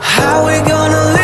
How we gonna live